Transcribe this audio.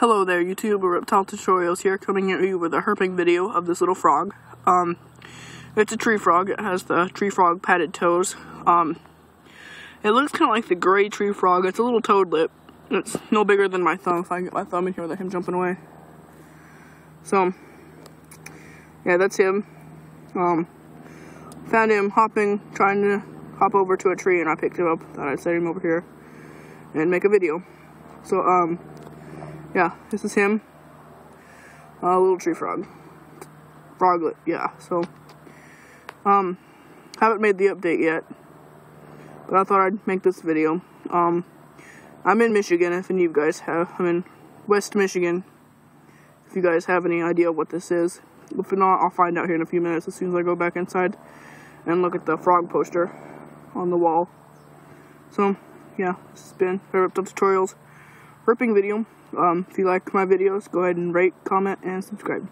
Hello there, YouTube. Reptile Tutorials here, coming at you with a herping video of this little frog. Um, it's a tree frog. It has the tree frog padded toes. Um, it looks kind of like the gray tree frog. It's a little toadlet. It's no bigger than my thumb. If I get my thumb in here without him jumping away. So, yeah, that's him. Um, found him hopping, trying to hop over to a tree, and I picked him up. Thought I'd set him over here and make a video. So, um, yeah, this is him. A uh, little tree frog. Froglet, yeah. So, um, haven't made the update yet. But I thought I'd make this video. Um, I'm in Michigan, if any of you guys have. I'm in West Michigan. If you guys have any idea what this is. If not, I'll find out here in a few minutes as soon as I go back inside and look at the frog poster on the wall. So, yeah, this has been Reptile Tutorials herping video. Um, if you like my videos, go ahead and rate, comment, and subscribe.